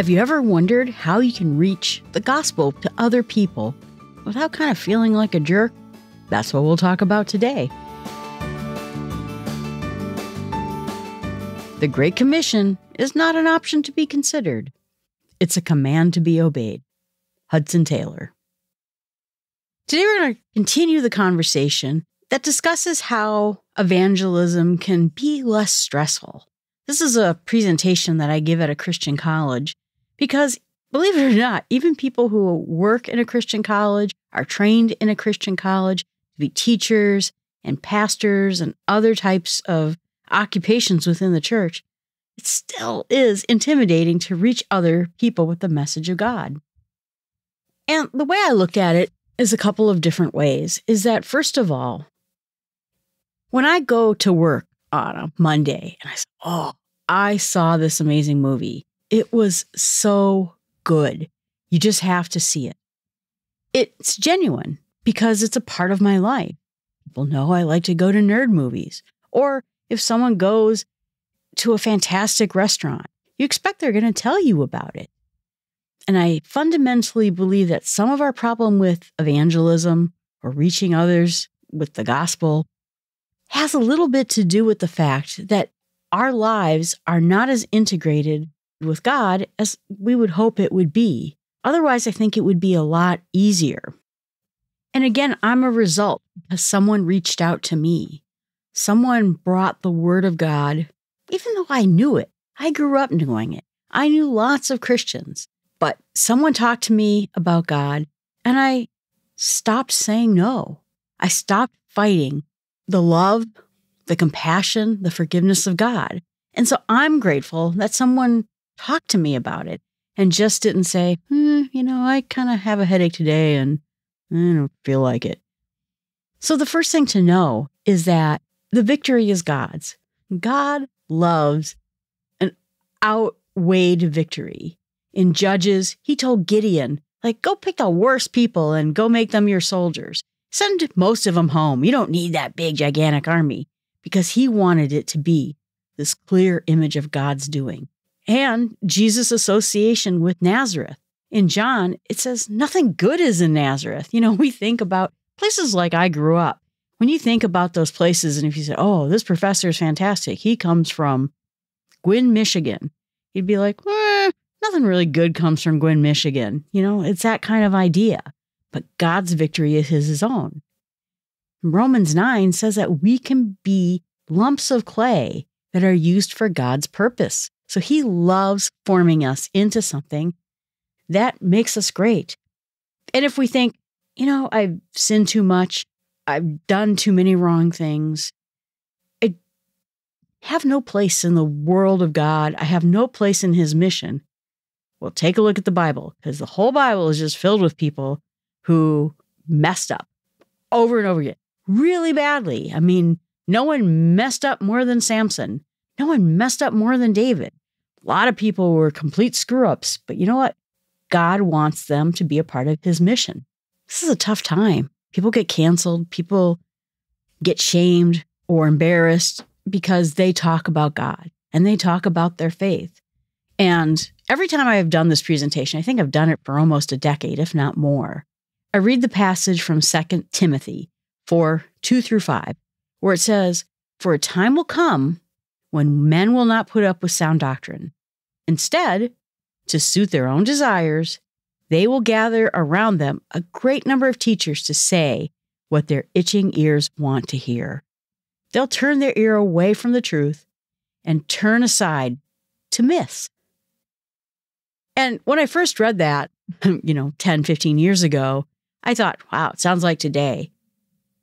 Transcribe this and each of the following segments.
Have you ever wondered how you can reach the gospel to other people without kind of feeling like a jerk? That's what we'll talk about today. The Great Commission is not an option to be considered, it's a command to be obeyed. Hudson Taylor. Today, we're going to continue the conversation that discusses how evangelism can be less stressful. This is a presentation that I give at a Christian college because, believe it or not, even people who work in a Christian college, are trained in a Christian college to be teachers and pastors and other types of occupations within the church, it still is intimidating to reach other people with the message of God. And the way I looked at it is a couple of different ways. Is that, first of all, when I go to work on a Monday and I say, Oh, I saw this amazing movie. It was so good. You just have to see it. It's genuine because it's a part of my life. People know I like to go to nerd movies. Or if someone goes to a fantastic restaurant, you expect they're going to tell you about it. And I fundamentally believe that some of our problem with evangelism or reaching others with the gospel has a little bit to do with the fact that our lives are not as integrated with God as we would hope it would be. Otherwise, I think it would be a lot easier. And again, I'm a result because someone reached out to me. Someone brought the word of God, even though I knew it. I grew up knowing it. I knew lots of Christians, but someone talked to me about God and I stopped saying no. I stopped fighting the love, the compassion, the forgiveness of God. And so I'm grateful that someone talked to me about it and just didn't say, hmm, you know, I kind of have a headache today and I don't feel like it. So the first thing to know is that the victory is God's. God loves an outweighed victory. In Judges, he told Gideon, like, go pick the worst people and go make them your soldiers. Send most of them home. You don't need that big, gigantic army because he wanted it to be this clear image of God's doing. And Jesus' association with Nazareth. In John, it says nothing good is in Nazareth. You know, we think about places like I grew up. When you think about those places, and if you say, oh, this professor is fantastic, he comes from Gwinn, Michigan, you'd be like, eh, nothing really good comes from Gwinn, Michigan. You know, it's that kind of idea but God's victory is his own. Romans 9 says that we can be lumps of clay that are used for God's purpose. So he loves forming us into something that makes us great. And if we think, you know, I've sinned too much, I've done too many wrong things, I have no place in the world of God, I have no place in his mission. Well, take a look at the Bible because the whole Bible is just filled with people who messed up over and over again, really badly. I mean, no one messed up more than Samson. No one messed up more than David. A lot of people were complete screw ups, but you know what? God wants them to be a part of his mission. This is a tough time. People get canceled, people get shamed or embarrassed because they talk about God and they talk about their faith. And every time I have done this presentation, I think I've done it for almost a decade, if not more. I read the passage from 2 Timothy 4 2 through 5, where it says, For a time will come when men will not put up with sound doctrine. Instead, to suit their own desires, they will gather around them a great number of teachers to say what their itching ears want to hear. They'll turn their ear away from the truth and turn aside to myths. And when I first read that, you know, 10, 15 years ago, I thought, wow, it sounds like today.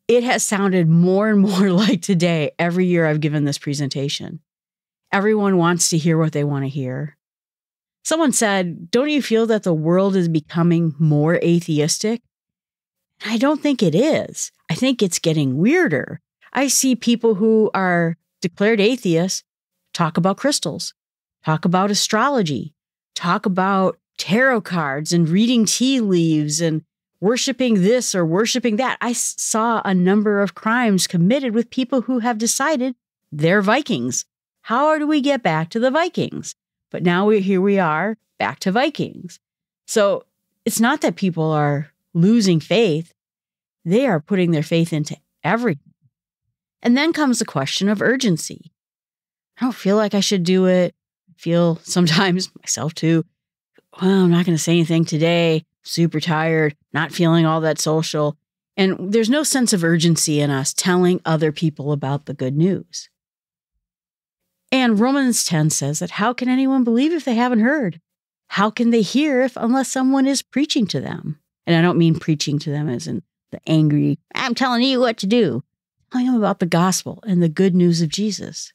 It has sounded more and more like today every year I've given this presentation. Everyone wants to hear what they want to hear. Someone said, Don't you feel that the world is becoming more atheistic? I don't think it is. I think it's getting weirder. I see people who are declared atheists talk about crystals, talk about astrology, talk about tarot cards and reading tea leaves and worshiping this or worshiping that. I saw a number of crimes committed with people who have decided they're Vikings. How do we get back to the Vikings? But now we here we are back to Vikings. So it's not that people are losing faith, they are putting their faith into everything. And then comes the question of urgency. I don't feel like I should do it. I feel sometimes myself too. Well, I'm not going to say anything today. Super tired, not feeling all that social. And there's no sense of urgency in us telling other people about the good news. And Romans 10 says that how can anyone believe if they haven't heard? How can they hear if unless someone is preaching to them? And I don't mean preaching to them as in the angry, I'm telling you what to do. Telling them about the gospel and the good news of Jesus.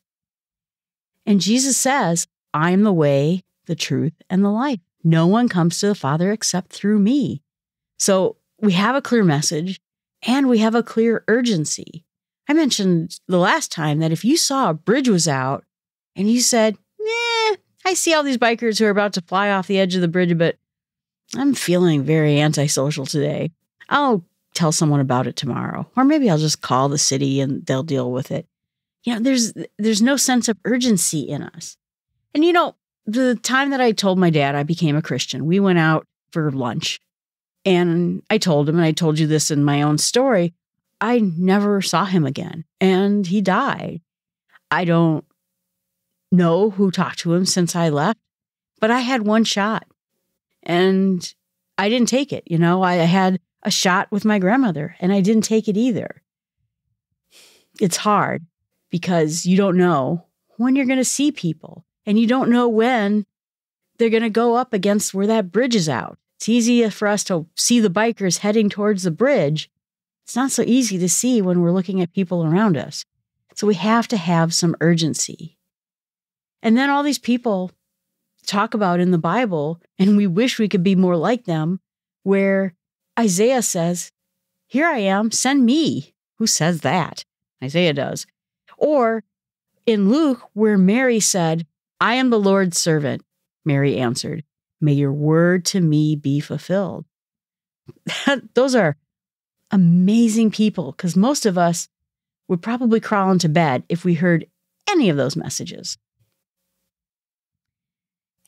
And Jesus says, I am the way, the truth, and the life. No one comes to the Father except through me. So we have a clear message and we have a clear urgency. I mentioned the last time that if you saw a bridge was out and you said, "Yeah, I see all these bikers who are about to fly off the edge of the bridge, but I'm feeling very antisocial today. I'll tell someone about it tomorrow. Or maybe I'll just call the city and they'll deal with it. You know, there's there's no sense of urgency in us. And you know, the time that I told my dad I became a Christian, we went out for lunch. And I told him, and I told you this in my own story, I never saw him again. And he died. I don't know who talked to him since I left, but I had one shot and I didn't take it. You know, I had a shot with my grandmother and I didn't take it either. It's hard because you don't know when you're going to see people and you don't know when they're going to go up against where that bridge is out. It's easy for us to see the bikers heading towards the bridge. It's not so easy to see when we're looking at people around us. So we have to have some urgency. And then all these people talk about in the Bible, and we wish we could be more like them, where Isaiah says, Here I am, send me. Who says that? Isaiah does. Or in Luke, where Mary said, I am the Lord's servant, Mary answered, May your word to me be fulfilled. Those are amazing people because most of us would probably crawl into bed if we heard any of those messages.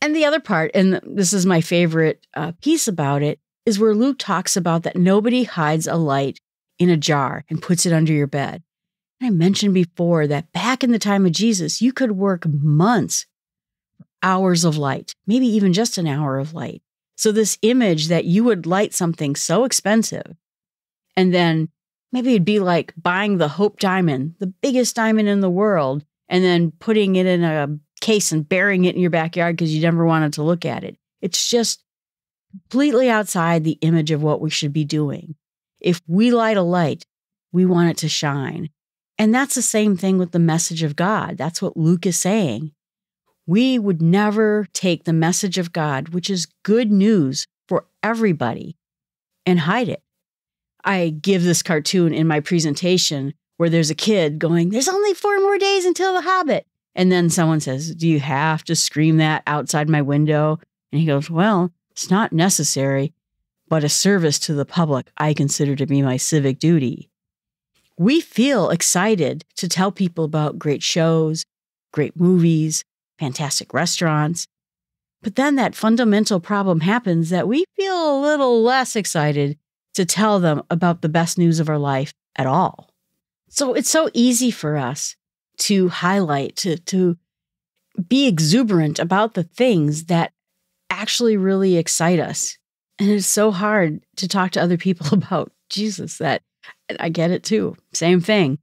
And the other part, and this is my favorite uh, piece about it, is where Luke talks about that nobody hides a light in a jar and puts it under your bed. And I mentioned before that back in the time of Jesus, you could work months, hours of light, maybe even just an hour of light. So, this image that you would light something so expensive, and then maybe it'd be like buying the Hope Diamond, the biggest diamond in the world, and then putting it in a case and burying it in your backyard because you never wanted to look at it. It's just completely outside the image of what we should be doing. If we light a light, we want it to shine. And that's the same thing with the message of God. That's what Luke is saying. We would never take the message of God, which is good news for everybody, and hide it. I give this cartoon in my presentation where there's a kid going, There's only four more days until the Hobbit. And then someone says, Do you have to scream that outside my window? And he goes, Well, it's not necessary, but a service to the public I consider to be my civic duty. We feel excited to tell people about great shows, great movies, fantastic restaurants. But then that fundamental problem happens that we feel a little less excited to tell them about the best news of our life at all. So it's so easy for us to highlight, to, to be exuberant about the things that actually really excite us. And it's so hard to talk to other people about Jesus that I get it too. Same thing.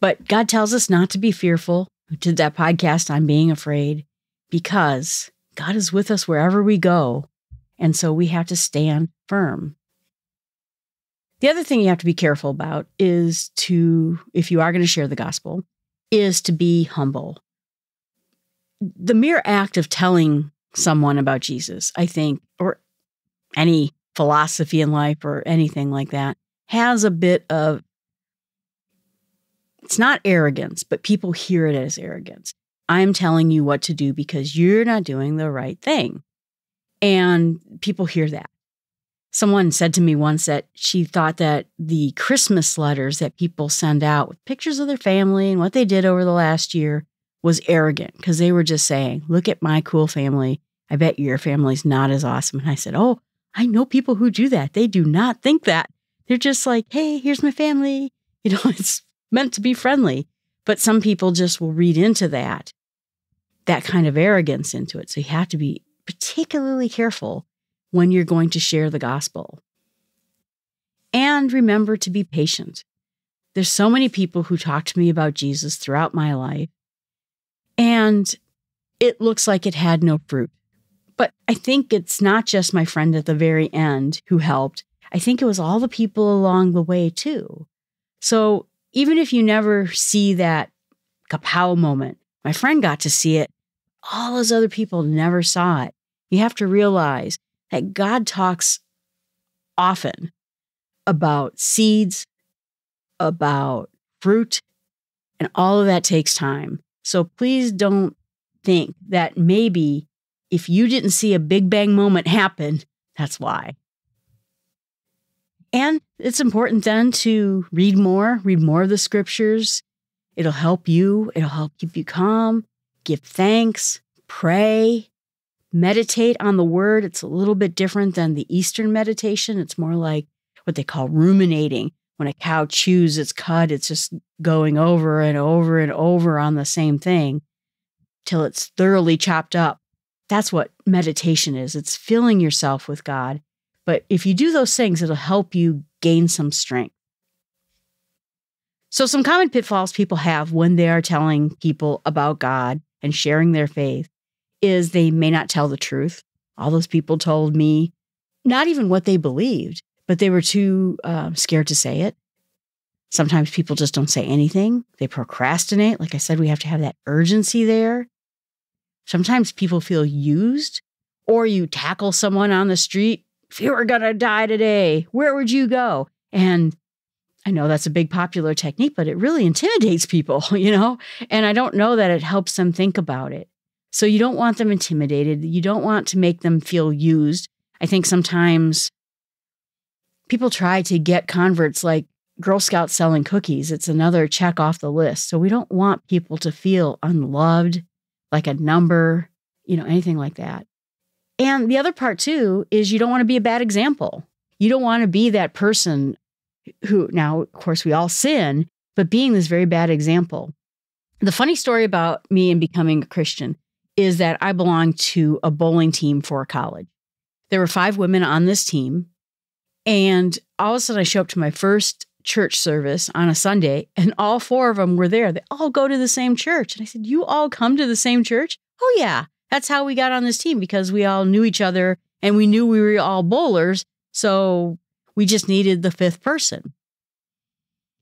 But God tells us not to be fearful. Did that podcast on being afraid because God is with us wherever we go. And so we have to stand firm. The other thing you have to be careful about is to, if you are going to share the gospel, is to be humble. The mere act of telling someone about Jesus, I think, or any philosophy in life or anything like that, has a bit of it's not arrogance, but people hear it as arrogance. I'm telling you what to do because you're not doing the right thing. And people hear that. Someone said to me once that she thought that the Christmas letters that people send out with pictures of their family and what they did over the last year was arrogant because they were just saying, Look at my cool family. I bet your family's not as awesome. And I said, Oh, I know people who do that. They do not think that. They're just like, Hey, here's my family. You know, it's meant to be friendly. But some people just will read into that, that kind of arrogance into it. So you have to be particularly careful when you're going to share the gospel. And remember to be patient. There's so many people who talk to me about Jesus throughout my life, and it looks like it had no fruit. But I think it's not just my friend at the very end who helped. I think it was all the people along the way too. So even if you never see that kapow moment, my friend got to see it. All those other people never saw it. You have to realize that God talks often about seeds, about fruit, and all of that takes time. So please don't think that maybe if you didn't see a big bang moment happen, that's why. And it's important then to read more, read more of the scriptures. It'll help you, it'll help keep you calm, give thanks, pray, meditate on the word. It's a little bit different than the Eastern meditation. It's more like what they call ruminating. When a cow chews its cud, it's just going over and over and over on the same thing till it's thoroughly chopped up. That's what meditation is. It's filling yourself with God but if you do those things, it'll help you gain some strength. So, some common pitfalls people have when they are telling people about God and sharing their faith is they may not tell the truth. All those people told me not even what they believed, but they were too uh, scared to say it. Sometimes people just don't say anything, they procrastinate. Like I said, we have to have that urgency there. Sometimes people feel used, or you tackle someone on the street if you were going to die today, where would you go? And I know that's a big popular technique, but it really intimidates people, you know? And I don't know that it helps them think about it. So you don't want them intimidated. You don't want to make them feel used. I think sometimes people try to get converts like Girl Scouts selling cookies. It's another check off the list. So we don't want people to feel unloved, like a number, you know, anything like that. And the other part too is you don't want to be a bad example. You don't want to be that person who, now, of course, we all sin, but being this very bad example. The funny story about me and becoming a Christian is that I belonged to a bowling team for college. There were five women on this team. And all of a sudden, I show up to my first church service on a Sunday, and all four of them were there. They all go to the same church. And I said, You all come to the same church? Oh, yeah. That's how we got on this team because we all knew each other and we knew we were all bowlers. So we just needed the fifth person.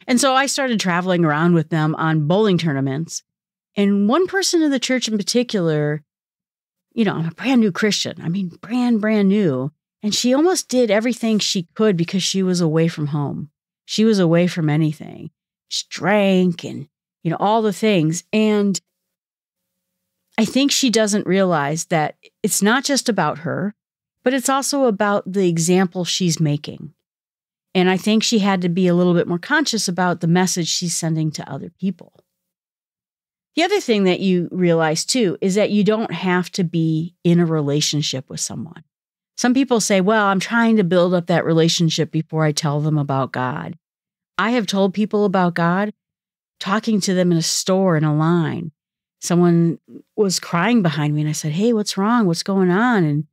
And so I started traveling around with them on bowling tournaments. And one person in the church in particular, you know, I'm a brand new Christian. I mean, brand, brand new. And she almost did everything she could because she was away from home. She was away from anything. She drank and, you know, all the things. And I think she doesn't realize that it's not just about her, but it's also about the example she's making. And I think she had to be a little bit more conscious about the message she's sending to other people. The other thing that you realize too is that you don't have to be in a relationship with someone. Some people say, well, I'm trying to build up that relationship before I tell them about God. I have told people about God talking to them in a store in a line someone was crying behind me and I said, Hey, what's wrong? What's going on? And,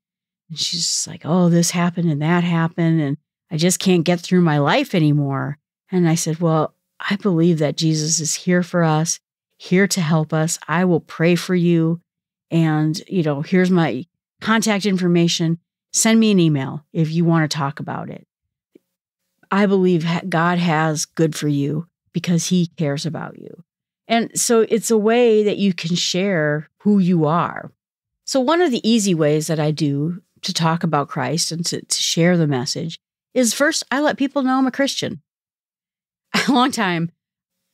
and she's like, Oh, this happened and that happened. And I just can't get through my life anymore. And I said, Well, I believe that Jesus is here for us, here to help us. I will pray for you. And, you know, here's my contact information. Send me an email if you want to talk about it. I believe God has good for you because he cares about you. And so it's a way that you can share who you are. So, one of the easy ways that I do to talk about Christ and to, to share the message is first, I let people know I'm a Christian. A long time,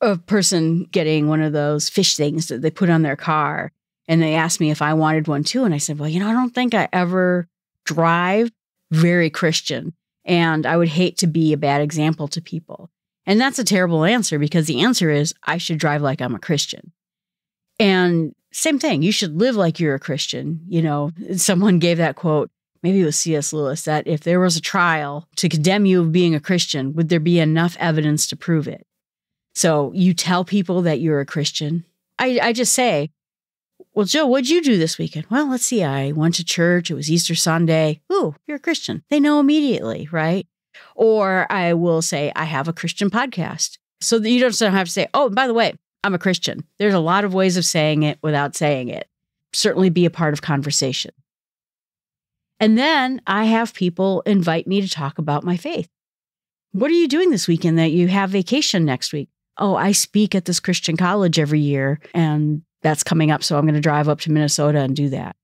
a person getting one of those fish things that they put on their car, and they asked me if I wanted one too. And I said, Well, you know, I don't think I ever drive very Christian. And I would hate to be a bad example to people. And that's a terrible answer because the answer is I should drive like I'm a Christian. And same thing. You should live like you're a Christian. You know, someone gave that quote, maybe it was C.S. Lewis, that if there was a trial to condemn you of being a Christian, would there be enough evidence to prove it? So you tell people that you're a Christian. I, I just say, well, Joe, what'd you do this weekend? Well, let's see. I went to church. It was Easter Sunday. Ooh, you're a Christian. They know immediately, right? Or I will say, I have a Christian podcast. So that you don't have to say, oh, by the way, I'm a Christian. There's a lot of ways of saying it without saying it. Certainly be a part of conversation. And then I have people invite me to talk about my faith. What are you doing this weekend that you have vacation next week? Oh, I speak at this Christian college every year and that's coming up. So I'm going to drive up to Minnesota and do that.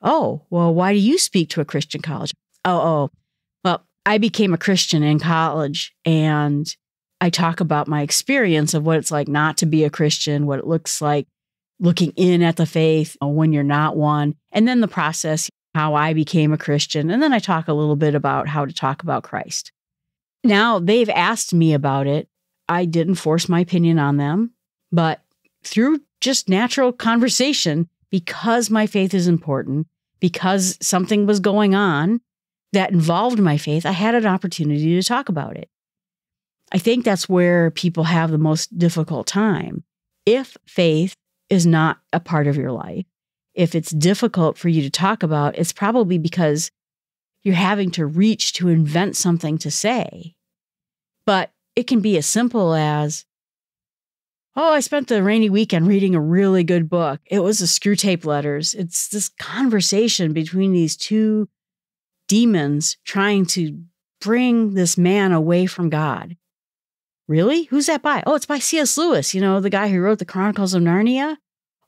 Oh, well, why do you speak to a Christian college? Oh, oh, I became a Christian in college and I talk about my experience of what it's like not to be a Christian, what it looks like looking in at the faith uh, when you're not one, and then the process, how I became a Christian. And then I talk a little bit about how to talk about Christ. Now they've asked me about it. I didn't force my opinion on them, but through just natural conversation, because my faith is important, because something was going on that involved my faith, I had an opportunity to talk about it. I think that's where people have the most difficult time. If faith is not a part of your life, if it's difficult for you to talk about, it's probably because you're having to reach to invent something to say. But it can be as simple as, Oh, I spent the rainy weekend reading a really good book. It was the Screwtape Letters. It's this conversation between these two demons trying to bring this man away from God. Really? Who's that by? Oh, it's by C.S. Lewis, you know, the guy who wrote the Chronicles of Narnia.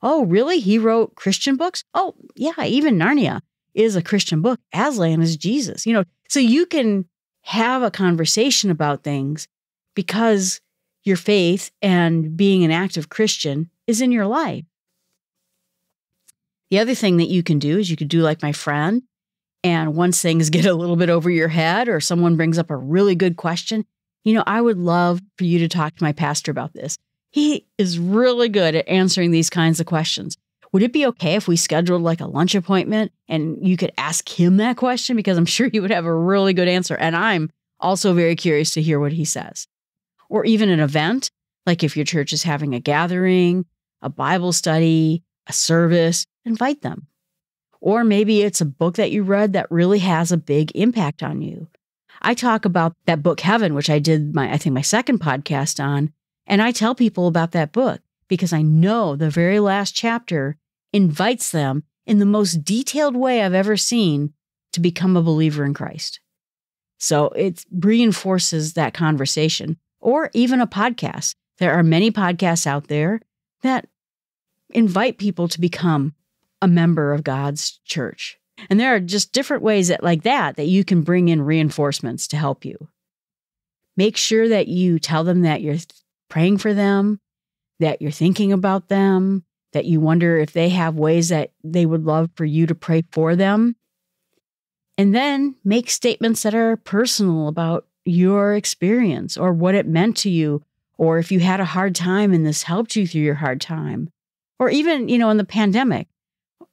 Oh, really? He wrote Christian books? Oh, yeah, even Narnia is a Christian book. Aslan is Jesus. You know, so you can have a conversation about things because your faith and being an active Christian is in your life. The other thing that you can do is you could do like my friend, and once things get a little bit over your head or someone brings up a really good question, you know, I would love for you to talk to my pastor about this. He is really good at answering these kinds of questions. Would it be okay if we scheduled like a lunch appointment and you could ask him that question? Because I'm sure he would have a really good answer. And I'm also very curious to hear what he says. Or even an event, like if your church is having a gathering, a Bible study, a service, invite them. Or maybe it's a book that you read that really has a big impact on you. I talk about that book Heaven, which I did my I think my second podcast on, and I tell people about that book because I know the very last chapter invites them in the most detailed way I've ever seen to become a believer in Christ. So it reinforces that conversation or even a podcast. There are many podcasts out there that invite people to become a member of God's church. And there are just different ways that, like that, that you can bring in reinforcements to help you. Make sure that you tell them that you're praying for them, that you're thinking about them, that you wonder if they have ways that they would love for you to pray for them. And then make statements that are personal about your experience or what it meant to you, or if you had a hard time and this helped you through your hard time. Or even, you know, in the pandemic,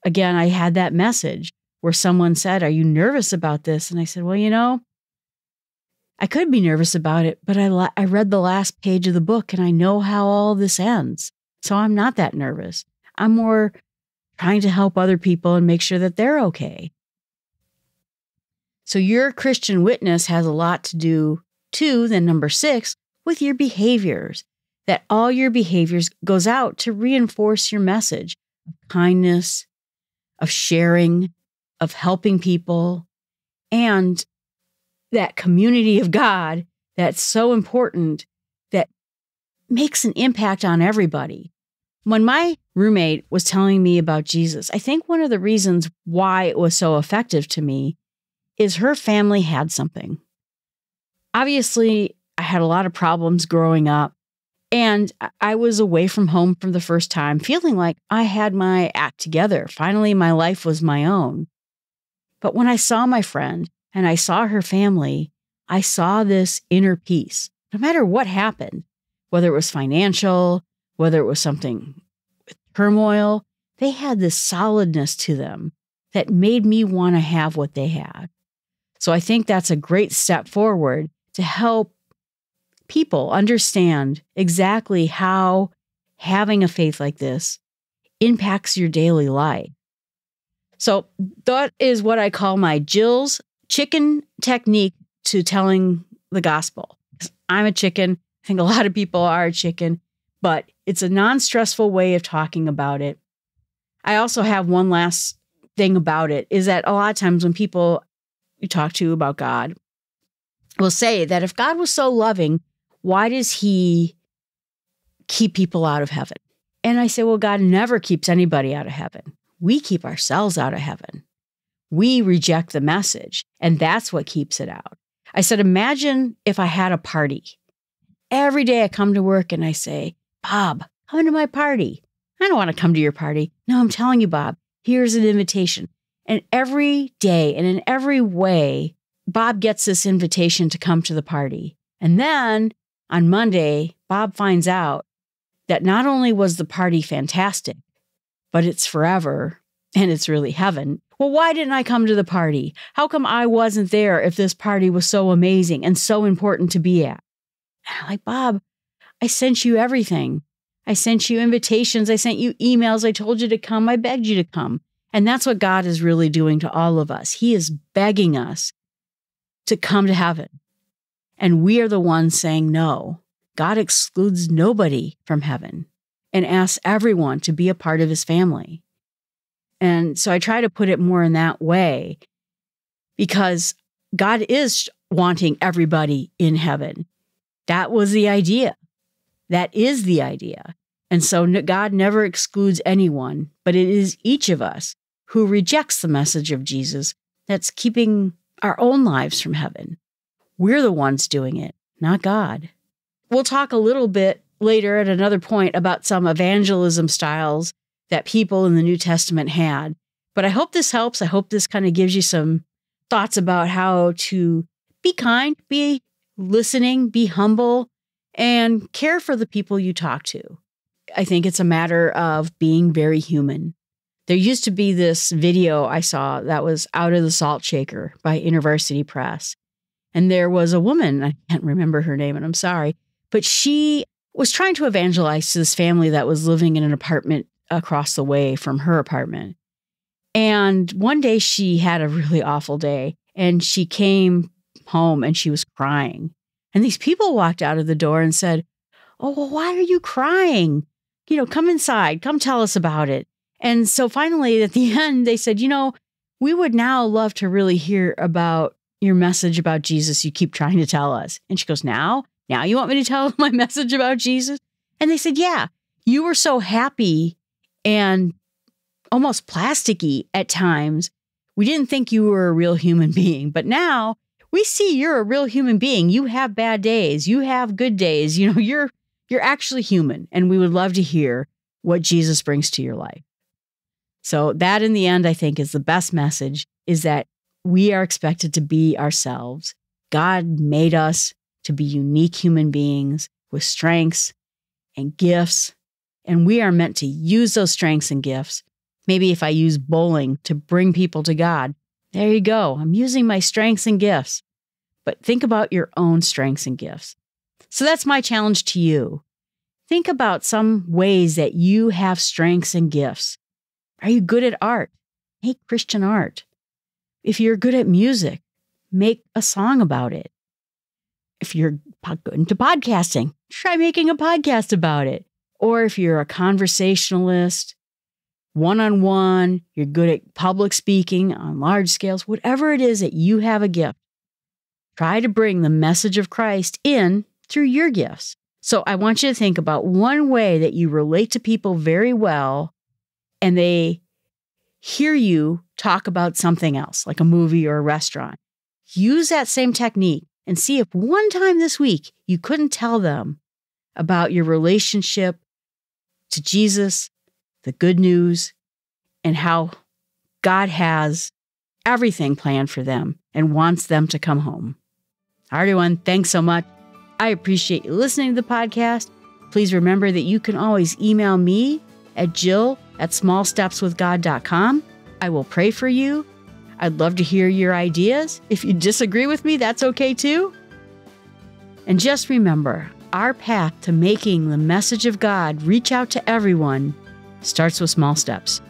again, I had that message where someone said, Are you nervous about this? And I said, Well, you know, I could be nervous about it, but I, I read the last page of the book and I know how all this ends. So I'm not that nervous. I'm more trying to help other people and make sure that they're okay. So your Christian witness has a lot to do, too, then number six, with your behaviors. That all your behaviors goes out to reinforce your message of kindness, of sharing, of helping people and that community of God that's so important that makes an impact on everybody. When my roommate was telling me about Jesus, I think one of the reasons why it was so effective to me is her family had something. Obviously, I had a lot of problems growing up, and I was away from home for the first time, feeling like I had my act together. Finally, my life was my own. But when I saw my friend and I saw her family, I saw this inner peace. No matter what happened, whether it was financial, whether it was something with turmoil, they had this solidness to them that made me want to have what they had. So I think that's a great step forward to help people understand exactly how having a faith like this impacts your daily life. So that is what I call my Jill's chicken technique to telling the gospel. I'm a chicken. I think a lot of people are a chicken, but it's a non stressful way of talking about it. I also have one last thing about it is that a lot of times when people you talk to about God will say that if God was so loving, why does he keep people out of heaven? And I say, well, God never keeps anybody out of heaven. We keep ourselves out of heaven. We reject the message, and that's what keeps it out. I said, imagine if I had a party. Every day I come to work and I say, Bob, come to my party. I don't want to come to your party. No, I'm telling you, Bob, here's an invitation. And every day and in every way, Bob gets this invitation to come to the party. And then on Monday, Bob finds out that not only was the party fantastic, but it's forever and it's really heaven. Well, why didn't I come to the party? How come I wasn't there if this party was so amazing and so important to be at? And I'm like, Bob, I sent you everything. I sent you invitations. I sent you emails. I told you to come. I begged you to come. And that's what God is really doing to all of us. He is begging us to come to heaven. And we are the ones saying no. God excludes nobody from heaven and asks everyone to be a part of his family. And so I try to put it more in that way because God is wanting everybody in heaven. That was the idea. That is the idea. And so God never excludes anyone, but it is each of us who rejects the message of Jesus that's keeping our own lives from heaven. We're the ones doing it, not God. We'll talk a little bit later at another point about some evangelism styles that people in the New Testament had. But I hope this helps. I hope this kind of gives you some thoughts about how to be kind, be listening, be humble, and care for the people you talk to. I think it's a matter of being very human. There used to be this video I saw that was Out of the Salt Shaker by University Press. And there was a woman, I can't remember her name, and I'm sorry, but she was trying to evangelize to this family that was living in an apartment across the way from her apartment. And one day she had a really awful day and she came home and she was crying. And these people walked out of the door and said, Oh, well, why are you crying? You know, come inside, come tell us about it. And so finally, at the end, they said, You know, we would now love to really hear about your message about Jesus you keep trying to tell us. And she goes, Now? Now you want me to tell my message about Jesus? And they said, Yeah, you were so happy and almost plasticky at times. We didn't think you were a real human being, but now we see you're a real human being. You have bad days, you have good days. You know, you're you're actually human, and we would love to hear what Jesus brings to your life. So that in the end I think is the best message is that we are expected to be ourselves. God made us to be unique human beings with strengths and gifts. And we are meant to use those strengths and gifts. Maybe if I use bowling to bring people to God, there you go. I'm using my strengths and gifts. But think about your own strengths and gifts. So that's my challenge to you. Think about some ways that you have strengths and gifts. Are you good at art? Make Christian art. If you're good at music, make a song about it if you're good into podcasting, try making a podcast about it. Or if you're a conversationalist, one on one, you're good at public speaking on large scales, whatever it is that you have a gift, try to bring the message of Christ in through your gifts. So I want you to think about one way that you relate to people very well and they hear you talk about something else, like a movie or a restaurant. Use that same technique and see if one time this week you couldn't tell them about your relationship to Jesus, the good news, and how God has everything planned for them and wants them to come home. All right, everyone, thanks so much. I appreciate you listening to the podcast. Please remember that you can always email me at jill at smallstepswithgod.com. I will pray for you. I'd love to hear your ideas. If you disagree with me, that's okay too. And just remember, our path to making the message of God reach out to everyone starts with small steps.